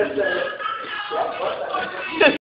Yes, sir.